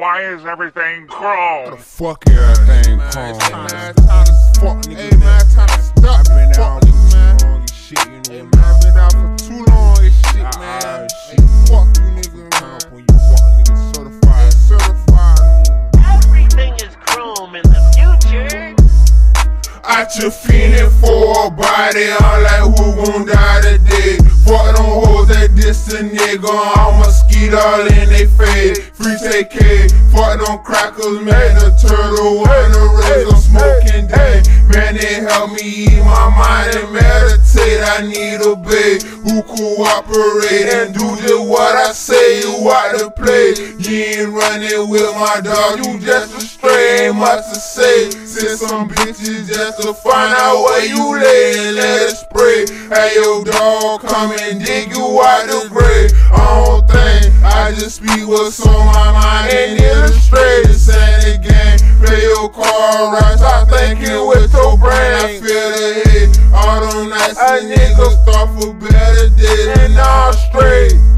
Why is everything chrome? The Fuck everything chrome, it's man. time- time to- Hey man, time to stop. I've been Fuck out for niggas, man. too long and shit, you Hey man, I've been out for too long and shit, man. ah, Hey, shit. fuck you niggas, Turn man. up when you fuck niggas certified. Certified. Everything is chrome in the future. I just feeling for a body, I'm like who gon' die nigga, skeet all in they fade. Free Tay-K, fuck them crackers, man, the turtle and the razor smoking day. Man, they help me eat my mind and meditate. I need a babe who cooperate and do just what I say. You out to play, you ain't running with my dog, you just a stray, ain't much to say. Send some bitches just to find out where you lay and let it spray. Hey, your dog come and dig you out the grave. Just speak what's on my mind and illustrate the same again. Play your card right, stop thinking with your brain. I feel the hate. All them nights, niggas thought for better days and now I'm straight.